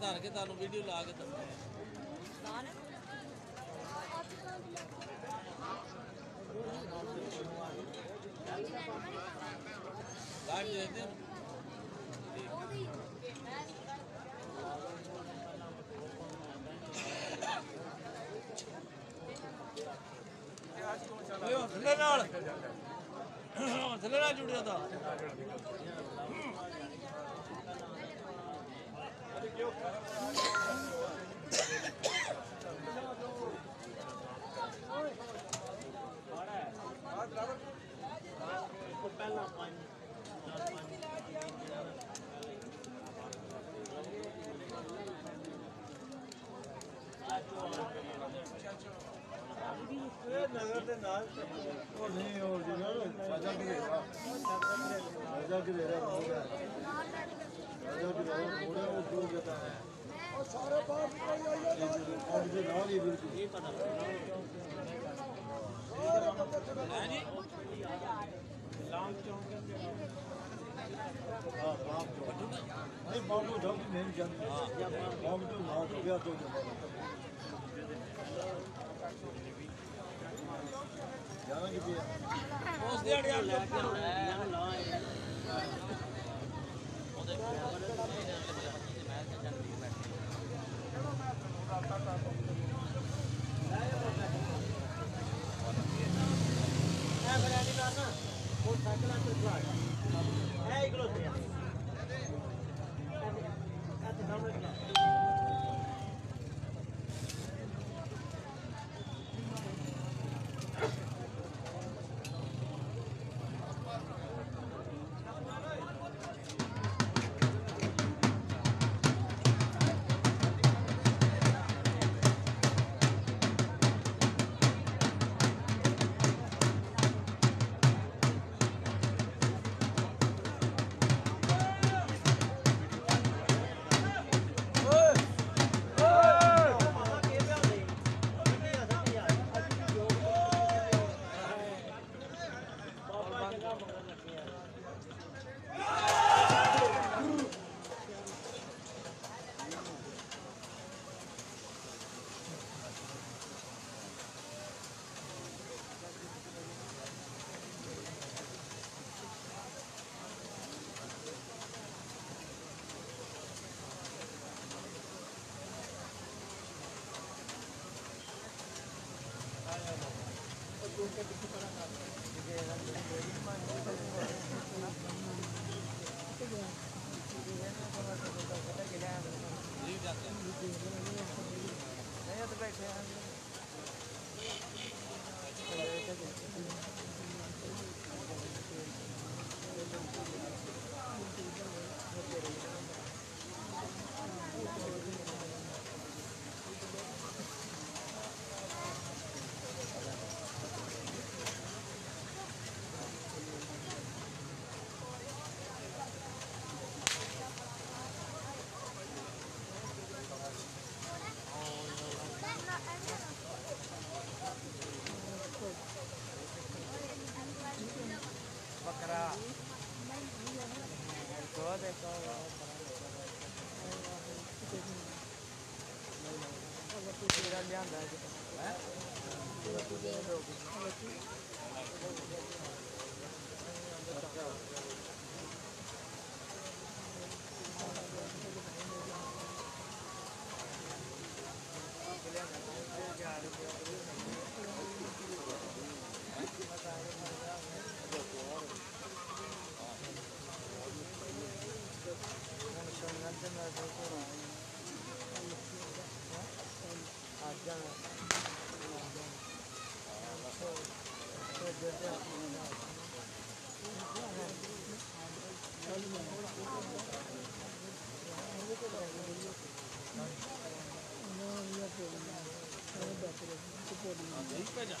ਧਰ ਕੇ ਤੁਹਾਨੂੰ ਵੀਡੀਓ ਲਾ ਕੇ ਦਿੰਦੇ ਲਾਈਵ ਦੇ ਓਏ ਹੌਸਲੇ ਨਾਲ। ਹੌਸਲੇ ਨਾਲ ਜੁੜਿਆ ਤਾਂ। ਨਗਰ ਦੇ ਨਾਲ ਉਹ ਨਹੀਂ ਉਹ ਜਿਹੜਾ ਸਾਜਾ ਕਿ ਦੇਗਾ ਸਾਜਾ ਕਿ ਦੇਗਾ ਸਾਜਾ ਕਿ ਦੇਗਾ ਉਹਦਾ ਉਹ ਦੂਰ ਜਤਾ ਹੈ ਉਹ ਸਾਰੇ ਬਾਹਰ ਨਿਕਲ ਆਈਏ ਅੱਜ ਦੇ ਨਾਲ ਹੀ ਬਿਲਕੁਲ ਇਹ ਪਤਾ ਹੈ ਜੀ ਰਾਮ ਚੌਂਕ ਹਾਂ ਰਾਮ ਚੌਂਕ ਨਹੀਂ ਬਾਬੂ ਜੀ ਨਹੀਂ ਜਾਂਦੇ ਹਾਂ ਬਾਬੂ ਜੀ ਮਾਰ ਕੇ ਗਿਆ ਤੋਂ ਜਾਣਾ ਕਿੱਥੇ ਉਸ ਦੇ ਅੜਿਆ ਲੈ ਕੇ ਆਉਣਾ ਲਾ ਉਹਦੇ ਡਰਾਈਵਰ ਨੇ ਅਗਲੇ ਬੈਠੇ ਮੈਂ ਤਾਂ ਜਾਂਦੀ ਬੈਠੀ ਚਲੋ ਮੈਂ ਤੁਹਾਨੂੰ ਰਾਤਾ ਤਾਂ बैठे हैं pessoal lá, Olha aqui, tirar de andar. É? Olha. じゃん。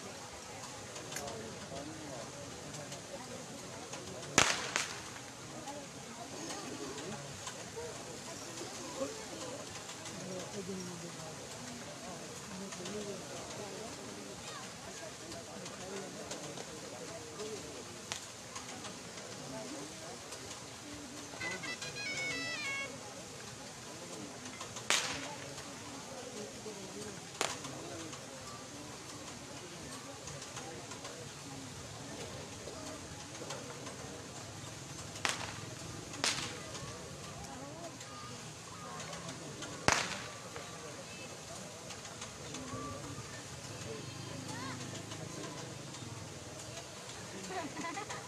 Ha ha ha!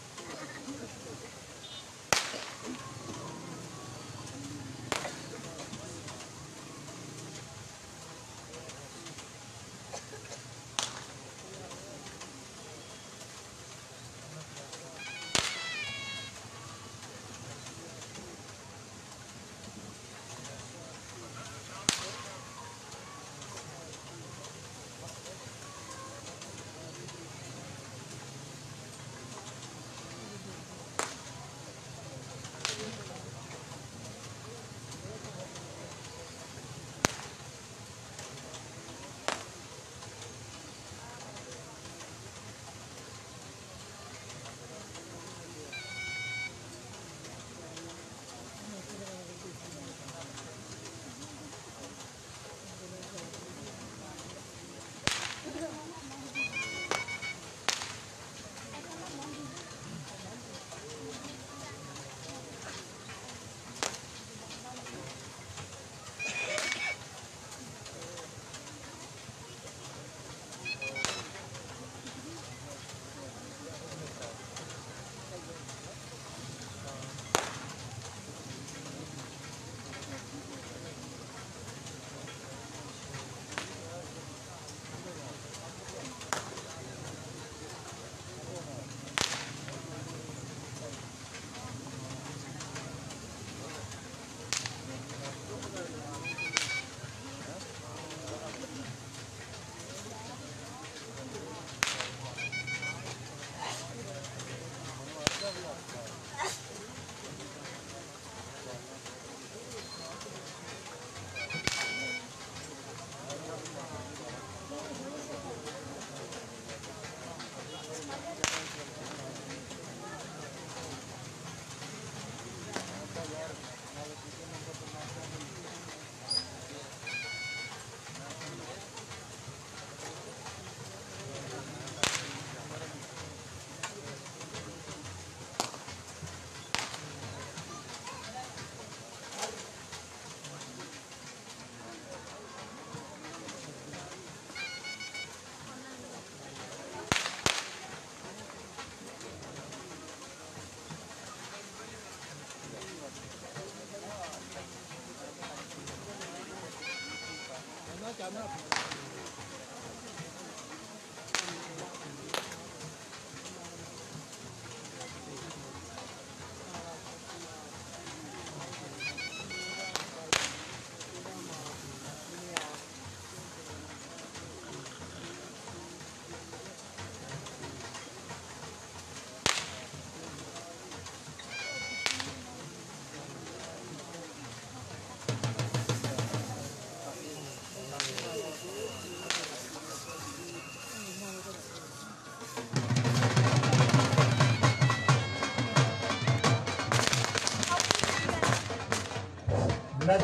Cảm.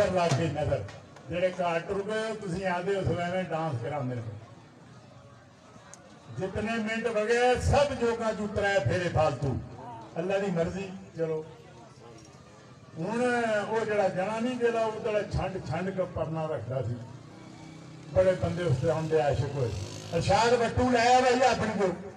ਨਜ਼ਰ ਲੱਗ ਗਈ ਨਜ਼ਰ। ਜਿਹੜੇ ਘਰ ਟੁਰ ਤੁਸੀਂ ਆਦੇ ਉਸ ਵੇਲੇ ਡਾਂਸ ਕਰਾਉਂਦੇ ਨੇ। ਜਿਤਨੇ ਮਿੰਟ ਵਗੇ ਸਭ ਜੋਗਾ ਚ ਉਤਰਿਆ ਫੇਰੇ ਫਾਲਤੂ। ਅੱਲਾ ਦੀ ਮਰਜ਼ੀ, ਚਲੋ। ਹੁਣ ਉਹ ਜਿਹੜਾ ਜਣਾ ਨਹੀਂ ਜਿਹੜਾ, ਉਹ ਜਿਹੜਾ ਛੰਡ ਛੰਡ ਕੇ ਪਰਨਾ ਰੱਖਦਾ ਸੀ। ਬੜੇ ਬੰਦੇ ਉਸ ਤੇ ਆਉਂਦੇ ਆਸ਼ਿਕ ਹੋਏ। ਅਰਸ਼ਾਦ ਬੱਟੂ ਲੈ ਆ ਭਾਈ ਆਪਣੀ ਕੋ